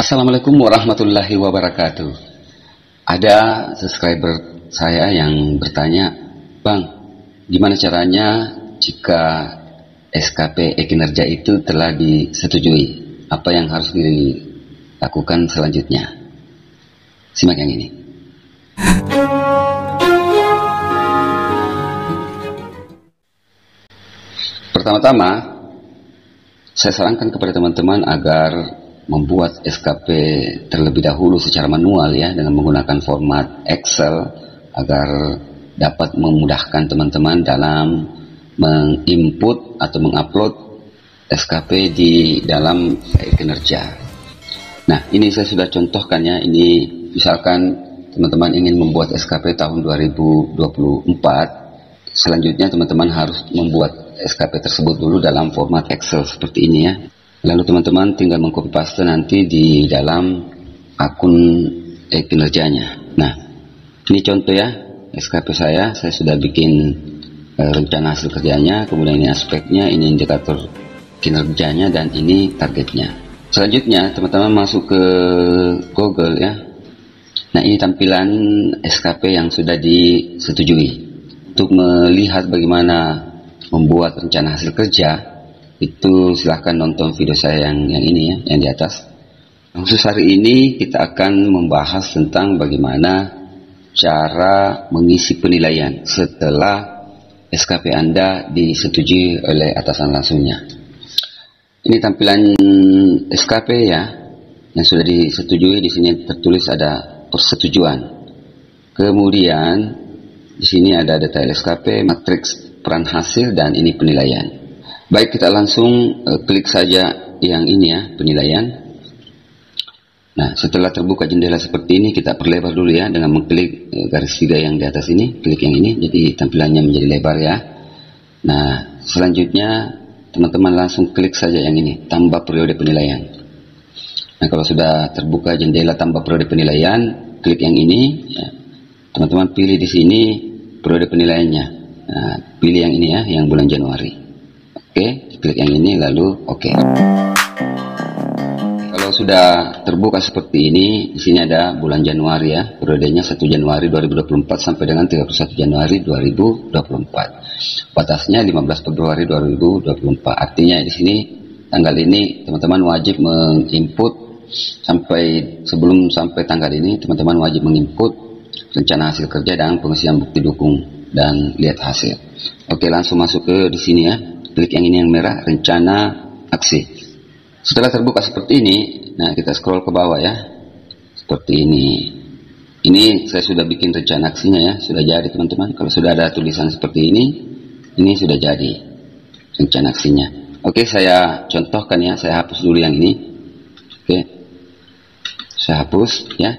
Assalamualaikum warahmatullahi wabarakatuh. Ada subscriber saya yang bertanya, Bang, gimana caranya jika SKP e-kinerja itu telah disetujui? Apa yang harus dilakukan selanjutnya? Simak yang ini. Pertama-tama, saya sarankan kepada teman-teman agar membuat SKP terlebih dahulu secara manual ya dengan menggunakan format Excel agar dapat memudahkan teman-teman dalam menginput atau mengupload SKP di dalam kinerja. Nah, ini saya sudah contohkan ya. Ini misalkan teman-teman ingin membuat SKP tahun 2024, selanjutnya teman-teman harus membuat SKP tersebut dulu dalam format Excel seperti ini ya. Lalu teman-teman tinggal mengcopy paste nanti di dalam akun eh, kinerjanya. Nah, ini contoh ya SKP saya. Saya sudah bikin eh, rencana hasil kerjanya, kemudian ini aspeknya, ini indikator kinerjanya dan ini targetnya. Selanjutnya teman-teman masuk ke Google ya. Nah ini tampilan SKP yang sudah disetujui. Untuk melihat bagaimana membuat rencana hasil kerja, itu silahkan nonton video saya yang, yang ini ya, yang di atas. Khusus hari ini kita akan membahas tentang bagaimana cara mengisi penilaian setelah SKP Anda disetujui oleh atasan langsungnya. Ini tampilan SKP ya yang sudah disetujui di sini tertulis ada persetujuan. Kemudian di sini ada detail SKP, matriks peran hasil dan ini penilaian. Baik kita langsung uh, klik saja yang ini ya penilaian. Nah setelah terbuka jendela seperti ini kita perlebar dulu ya dengan mengklik uh, garis tiga yang di atas ini, klik yang ini jadi tampilannya menjadi lebar ya. Nah selanjutnya teman-teman langsung klik saja yang ini, tambah periode penilaian. Nah, kalau sudah terbuka jendela tambah periode penilaian, klik yang ini, ya. teman-teman pilih di sini periode penilaiannya. Nah, pilih yang ini ya, yang bulan Januari. Oke, klik yang ini lalu oke. Okay. Kalau sudah terbuka seperti ini, di sini ada bulan Januari ya, periodenya 1 Januari 2024 sampai dengan 31 Januari 2024. Batasnya 15 Februari 2024. Artinya di sini tanggal ini teman-teman wajib menginput sampai sebelum sampai tanggal ini teman-teman wajib menginput rencana hasil kerja dan pengisian bukti dukung dan lihat hasil. Oke, langsung masuk ke di sini ya. Klik yang ini yang merah, rencana aksi. Setelah terbuka seperti ini, nah kita scroll ke bawah ya. Seperti ini. Ini saya sudah bikin rencana aksinya ya, sudah jadi teman-teman. Kalau sudah ada tulisan seperti ini, ini sudah jadi rencana aksinya. Oke, saya contohkan ya, saya hapus dulu yang ini. Oke. Saya hapus ya.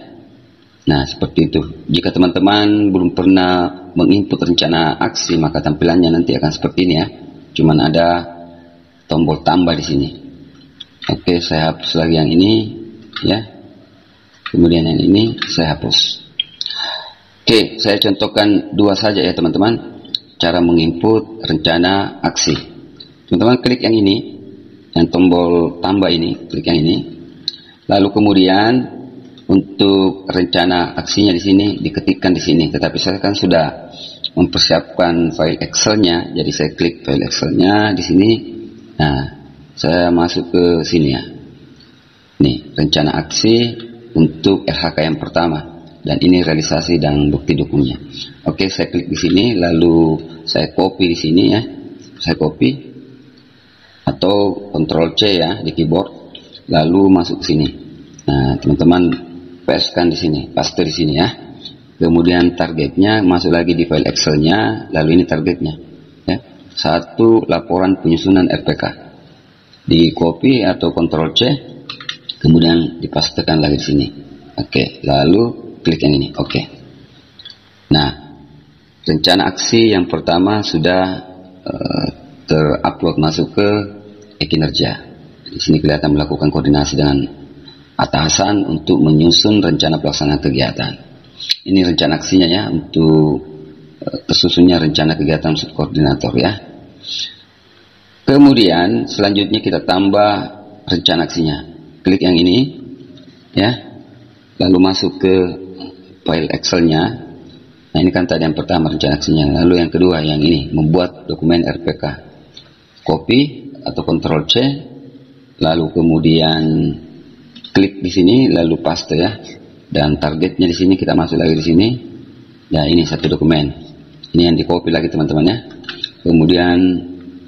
Nah, seperti itu. Jika teman-teman belum pernah menginput rencana aksi, maka tampilannya nanti akan seperti ini ya. Cuman ada tombol tambah di sini. Oke, saya hapus lagi yang ini, ya. Kemudian yang ini saya hapus. Oke, saya contohkan dua saja ya teman-teman. Cara menginput rencana aksi. Teman-teman klik yang ini, yang tombol tambah ini, klik yang ini. Lalu kemudian untuk rencana aksinya di sini diketikkan di sini. Tetapi saya kan sudah mempersiapkan file Excelnya, jadi saya klik file Excelnya di sini. Nah, saya masuk ke sini ya. Nih, rencana aksi untuk RHK yang pertama dan ini realisasi dan bukti dukungnya. Oke, saya klik di sini lalu saya copy di sini ya. Saya copy atau Ctrl C ya di keyboard lalu masuk ke sini. Nah, teman-teman pastekan di sini, paste di sini ya. Kemudian targetnya masuk lagi di file Excelnya, lalu ini targetnya. Ya, satu laporan penyusunan RPK di copy atau Ctrl C kemudian dipastekan lagi di sini. Oke lalu klik yang ini oke. Nah rencana aksi yang pertama sudah uh, terupload masuk ke e-kinerja. Di sini kelihatan melakukan koordinasi dengan atasan untuk menyusun rencana pelaksanaan kegiatan ini rencana aksinya ya untuk uh, tersusunnya rencana kegiatan subkoordinator ya. Kemudian selanjutnya kita tambah rencana aksinya. Klik yang ini. ya. Lalu masuk ke file Excelnya. Nah ini kan tadi yang pertama rencana aksinya. Lalu yang kedua yang ini membuat dokumen RPK copy atau Ctrl C. Lalu kemudian klik di sini lalu paste ya dan targetnya di sini kita masuk lagi di sini. Ya ini satu dokumen. Ini yang di copy lagi teman-teman ya. Kemudian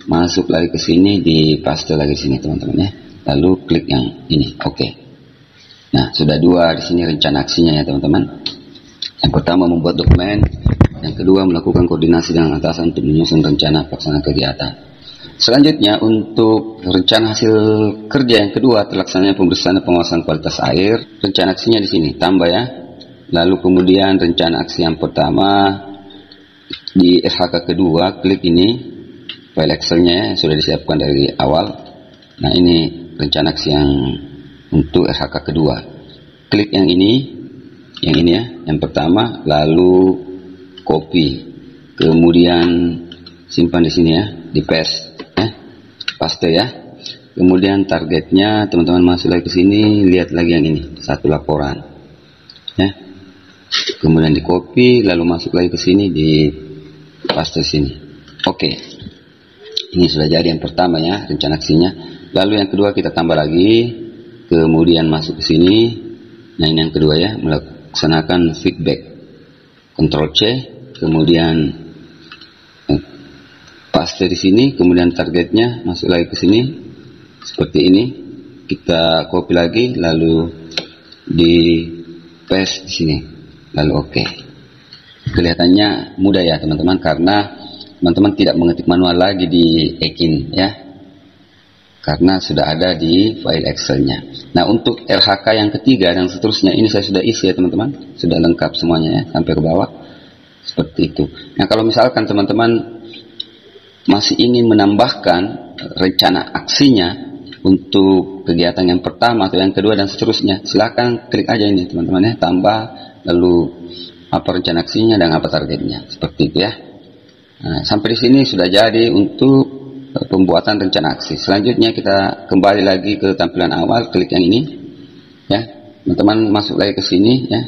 masuk lagi ke sini di paste lagi di sini teman-teman ya. Lalu klik yang ini. Oke. Okay. nah sudah dua di sini rencana aksinya ya teman-teman. Yang pertama membuat dokumen. Yang kedua melakukan koordinasi dengan atasan untuk menyusun rencana pelaksanaan kegiatan Selanjutnya untuk rencana hasil kerja yang kedua terlaksananya pemeriksaan pengawasan kualitas air. Rencana aksinya di sini tambah ya. Lalu kemudian rencana aksi yang pertama di SHK kedua klik ini file Excelnya ya, sudah disiapkan dari awal. Nah ini rencana aksi yang untuk SHK kedua. Klik yang ini, yang ini ya, yang pertama, lalu copy, kemudian simpan di sini ya, di paste paste ya. Kemudian targetnya teman-teman masuk lagi ke sini lihat lagi yang ini satu laporan. Ya. Kemudian di copy lalu masuk lagi ke sini di paste sini. Oke. Ini sudah jadi yang pertama ya rencana aksinya. Lalu yang kedua kita tambah lagi. Kemudian masuk ke sini nah ini yang kedua ya melaksanakan feedback. Ctrl C kemudian paste di sini kemudian targetnya masuk lagi ke sini seperti ini kita copy lagi lalu di paste di sini lalu oke okay. kelihatannya mudah ya teman-teman karena teman-teman tidak mengetik manual lagi di Ekin ya karena sudah ada di file Excelnya. Nah untuk RHK yang ketiga dan seterusnya ini saya sudah isi ya teman-teman, sudah lengkap semuanya ya sampai ke bawah seperti itu. Nah kalau misalkan teman-teman masih ingin menambahkan rencana aksinya untuk kegiatan yang pertama atau yang kedua dan seterusnya, silahkan klik aja ini teman-teman ya, tambah lalu apa rencana aksinya dan apa targetnya, seperti itu ya. Nah, sampai di sini sudah jadi untuk eh, pembuatan rencana aksi. Selanjutnya kita kembali lagi ke tampilan awal, klik yang ini, ya, teman-teman masuk lagi ke sini ya.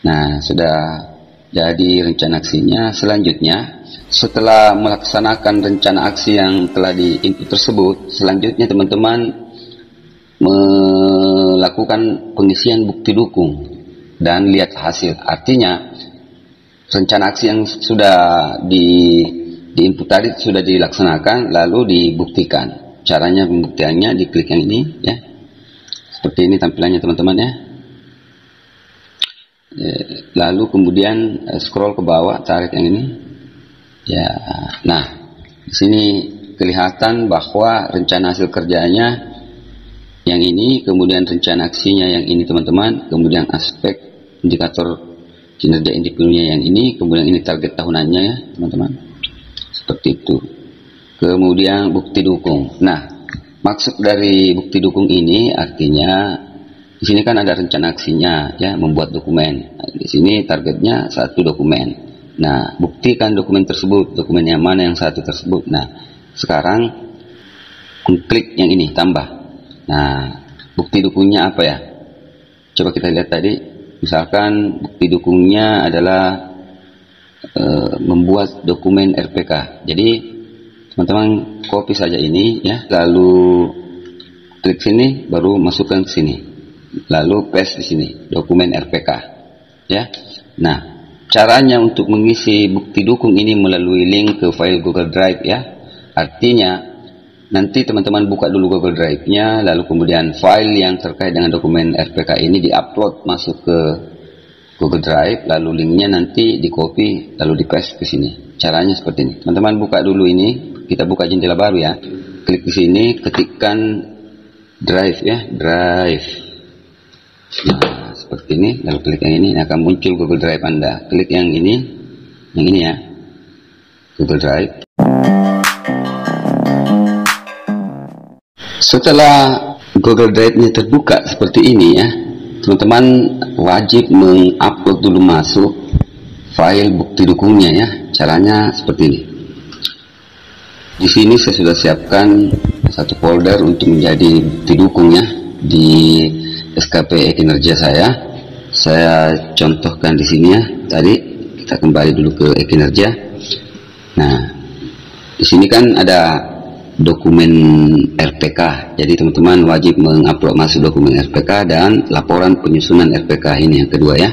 Nah, sudah jadi rencana aksinya. Selanjutnya setelah melaksanakan rencana aksi yang telah di input tersebut, selanjutnya teman-teman melakukan pengisian bukti dukung dan lihat hasil. Artinya rencana aksi yang sudah di di input tadi sudah dilaksanakan lalu dibuktikan. Caranya pembuktiannya diklik yang ini ya. Seperti ini tampilannya teman-teman ya. Eh, lalu kemudian eh, scroll ke bawah, tarik yang ini Ya, nah di sini kelihatan bahwa rencana hasil kerjanya yang ini, kemudian rencana aksinya yang ini teman-teman, kemudian aspek indikator kinerja individunya yang ini, kemudian ini target tahunannya ya teman-teman, seperti itu. Kemudian bukti dukung. Nah, maksud dari bukti dukung ini artinya di sini kan ada rencana aksinya ya membuat dokumen. Nah, di sini targetnya satu dokumen. Nah, buktikan dokumen tersebut, dokumen yang mana yang satu tersebut. Nah, sekarang klik yang ini, tambah. Nah, bukti dukungnya apa ya? Coba kita lihat tadi, misalkan bukti dukungnya adalah e, membuat dokumen RPK. Jadi, teman-teman copy saja ini ya, lalu klik sini, baru masukkan ke sini. Lalu paste di sini, dokumen RPK. Ya. Nah, Caranya untuk mengisi bukti dukung ini melalui link ke file Google Drive ya. Artinya nanti teman-teman buka dulu Google Drive-nya lalu kemudian file yang terkait dengan dokumen RPK ini diupload masuk ke Google Drive lalu linknya nanti di copy lalu di paste ke sini. Caranya seperti ini. Teman-teman buka dulu ini, kita buka jendela baru ya. Klik di sini, ketikkan drive ya, drive. Nah, seperti ini lalu klik yang ini akan muncul Google Drive Anda. Klik yang ini yang ini ya Google Drive. Setelah Google Drive-nya terbuka seperti ini ya teman-teman wajib mengupload dulu masuk file bukti dukungnya ya caranya seperti ini. Di sini saya sudah siapkan satu folder untuk menjadi bukti dukung ya di SKP kinerja saya. Saya contohkan di sini ya. Tadi kita kembali dulu ke kinerja. Nah, di sini kan ada dokumen RPK. Jadi teman-teman wajib mengupload masuk dokumen RPK dan laporan penyusunan RPK ini yang kedua ya.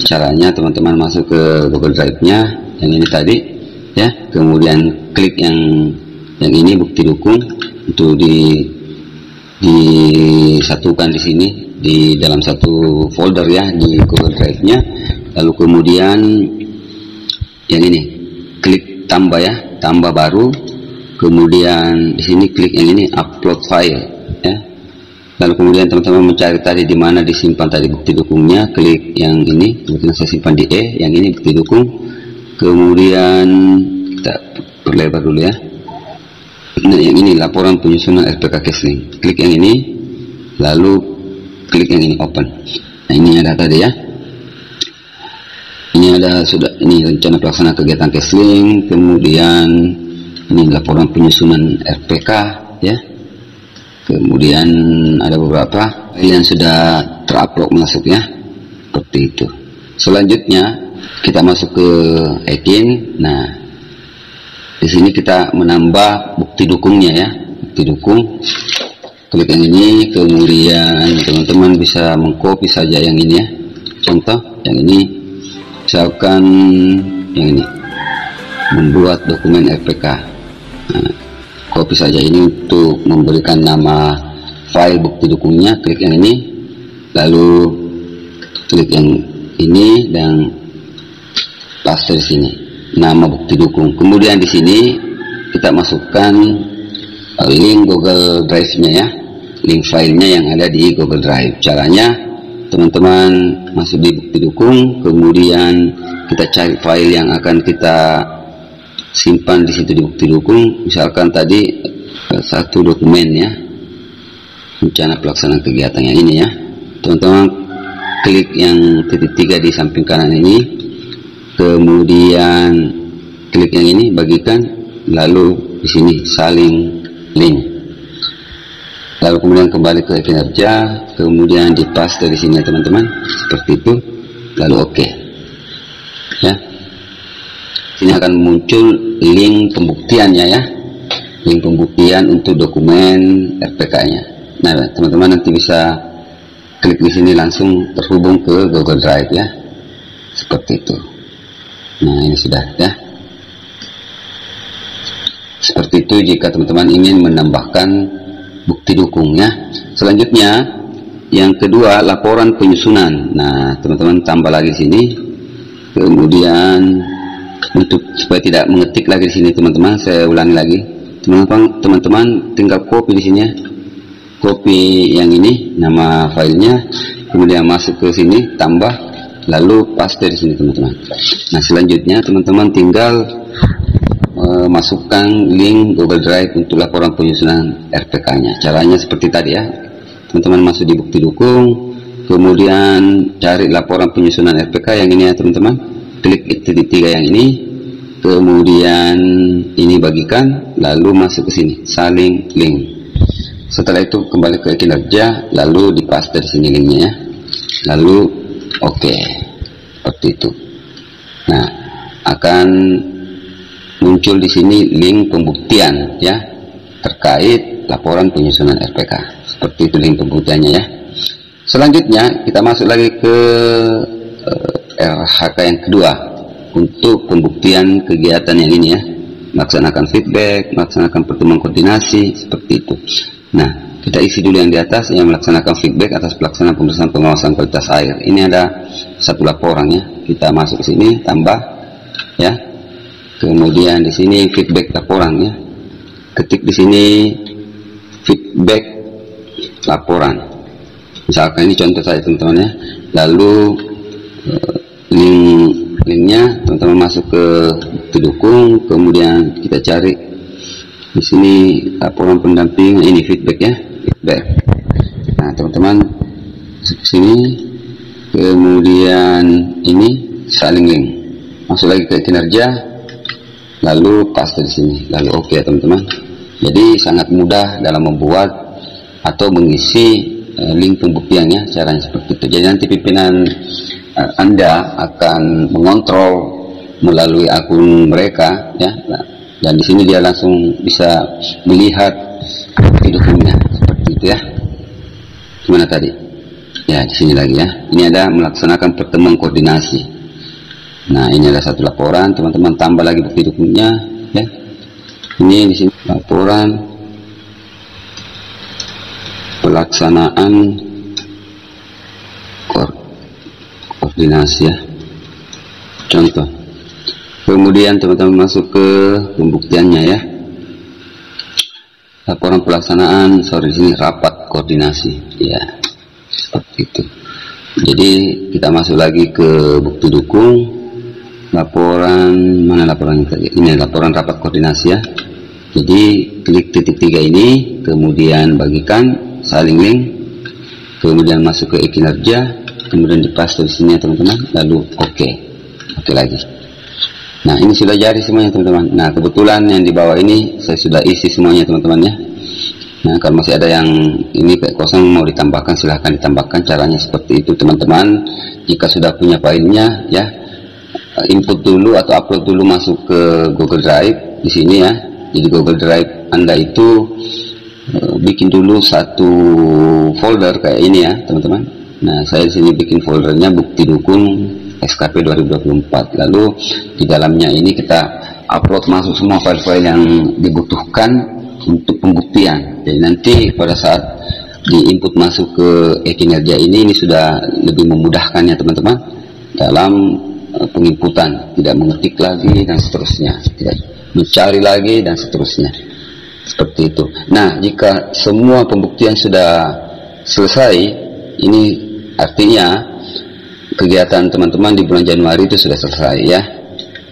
Caranya teman-teman masuk ke Google Drive-nya yang ini tadi ya. Kemudian klik yang yang ini bukti dukung untuk di disatukan di sini di dalam satu folder ya di Google Drive-nya. Lalu kemudian yang ini klik tambah ya, tambah baru. Kemudian di sini klik yang ini upload file ya. Lalu kemudian teman-teman mencari tadi di mana disimpan tadi bukti dukungnya klik yang ini kemudian saya simpan di E yang ini bukti dukung. Kemudian kita perlebar dulu ya. Nah yang ini laporan penyusunan RPK Kesling klik yang ini lalu klik yang ini open. Nah ini ada tadi ya. Ini ada sudah ini rencana pelaksana kegiatan Kesling kemudian ini laporan penyusunan RPK ya. Kemudian ada beberapa yang sudah terupload masuk ya. Seperti itu. Selanjutnya kita masuk ke Ekin nah di sini kita menambah bukti dukungnya ya. Bukti dukung klik yang ini kemudian teman-teman bisa mengcopy saja yang ini ya. Contoh yang ini. Misalkan yang ini. Membuat dokumen RPK nah, copy saja ini untuk memberikan nama file bukti dukungnya klik yang ini. Lalu klik yang ini dan paste di sini. Nama bukti dukung. Kemudian di sini kita masukkan link Google Drive-nya ya link filenya yang ada di Google Drive. Caranya teman-teman masuk di bukti dukung kemudian kita cari file yang akan kita simpan di situ di bukti dukung misalkan tadi eh, satu dokumen ya rencana pelaksanaan kegiatan yang ini ya. Teman-teman klik yang titik tiga di samping kanan ini kemudian klik yang ini bagikan lalu di sini saling link lalu kemudian kembali ke kinerja kemudian di paste di sini ya teman-teman. Seperti itu. Lalu oke. Okay. ya. Sini akan muncul link pembuktiannya ya. Link pembuktian untuk dokumen RPK nya nah teman-teman nanti bisa klik di sini langsung terhubung ke Google Drive ya. Seperti itu. Nah ini sudah ya. Seperti itu jika teman-teman ingin menambahkan bukti dukungnya. Selanjutnya yang kedua laporan penyusunan. Nah teman-teman tambah lagi sini. Kemudian untuk supaya tidak mengetik lagi di sini teman-teman saya ulangi lagi. Teman-teman tinggal copy di sini ya. Copy yang ini nama filenya kemudian masuk ke sini tambah lalu paste di sini teman-teman. Nah selanjutnya teman-teman tinggal masukkan link Google Drive untuk laporan penyusunan RPK nya caranya seperti tadi ya. Teman-teman masuk di bukti dukung kemudian cari laporan penyusunan RPK yang ini ya teman-teman. Klik titik tiga yang ini kemudian ini bagikan lalu masuk ke sini saling link. Setelah itu kembali ke kinerja lalu dipaste di sini linknya ya. Lalu oke okay. seperti itu. Nah akan muncul di sini link pembuktian ya terkait laporan penyusunan RPK seperti itu link pembuktiannya ya selanjutnya kita masuk lagi ke eh, RHK yang kedua untuk pembuktian kegiatan yang ini ya melaksanakan feedback, melaksanakan pertemuan koordinasi seperti itu. Nah, kita isi dulu yang di atas yang melaksanakan feedback atas pelaksanaan pemeriksaan pengawasan kualitas air. Ini ada satu laporan ya. Kita masuk sini tambah ya. Kemudian di sini feedback laporan ya. Ketik di sini feedback laporan. Misalkan ini contoh saya teman-teman ya. Lalu eh, link linknya teman-teman masuk ke dukung kemudian kita cari di sini laporan pendamping ini feedback ya feedback nah teman-teman sini kemudian ini saling link masuk lagi ke kinerja lalu paste di sini lalu oke okay, teman-teman jadi sangat mudah dalam membuat atau mengisi uh, link pembuktiannya caranya seperti itu. Jadi nanti pimpinan uh, Anda akan mengontrol melalui akun mereka ya. Nah, dan di sini dia langsung bisa melihat hidupnya seperti itu ya. Gimana tadi? Ya, di sini lagi ya. Ini ada melaksanakan pertemuan koordinasi. Nah, ini ada satu laporan, teman-teman tambah lagi bukti dokumennya ya. Ini di sini laporan pelaksanaan koordinasi ya. Contoh. Kemudian teman-teman masuk ke pembuktiannya ya. Laporan pelaksanaan sorry sini rapat koordinasi ya seperti itu. Jadi kita masuk lagi ke bukti dukung laporan mana laporan ini laporan rapat koordinasi ya. Jadi klik titik tiga ini kemudian bagikan saling link kemudian masuk ke kinerja kemudian dipaste di sini ya teman-teman lalu oke okay. oke okay lagi. Nah ini sudah jadi semuanya teman-teman. Nah kebetulan yang di bawah ini saya sudah isi semuanya teman-teman ya. Nah kalau masih ada yang ini kayak kosong mau ditambahkan silahkan ditambahkan. Caranya seperti itu teman-teman. Jika sudah punya filenya ya input dulu atau upload dulu masuk ke Google Drive di sini ya. Jadi Google Drive Anda itu uh, bikin dulu satu folder kayak ini ya teman-teman. Nah saya di sini bikin foldernya bukti dukung SKP 2024 lalu di dalamnya ini kita upload masuk semua file-file yang dibutuhkan untuk pembuktian jadi nanti pada saat di input masuk ke e-kinerja ini ini sudah lebih memudahkan ya teman-teman dalam uh, penginputan tidak mengetik lagi dan seterusnya tidak mencari lagi dan seterusnya seperti itu nah jika semua pembuktian sudah selesai ini artinya kegiatan teman-teman di bulan Januari itu sudah selesai ya.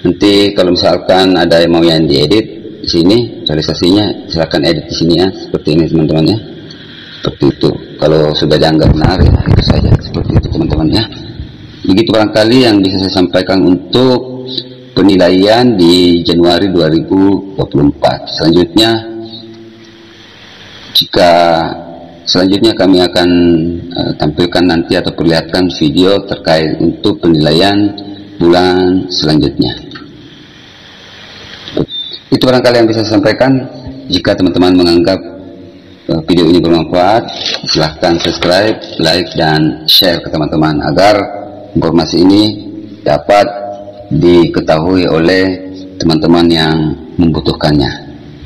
Nanti kalau misalkan ada yang mau yang diedit di sini realisasinya silakan edit di sini ya seperti ini teman-teman ya. Seperti itu. Kalau sudah dianggap benar ya itu saja seperti itu teman-teman ya. Begitu barangkali yang bisa saya sampaikan untuk penilaian di Januari 2024. Selanjutnya jika Selanjutnya kami akan uh, tampilkan nanti atau perlihatkan video terkait untuk penilaian bulan selanjutnya. Itu barangkali yang bisa saya sampaikan. Jika teman-teman menganggap uh, video ini bermanfaat, silahkan subscribe, like, dan share ke teman-teman agar informasi ini dapat diketahui oleh teman-teman yang membutuhkannya.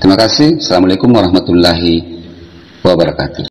Terima kasih. Assalamualaikum warahmatullahi wabarakatuh.